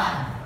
Tidak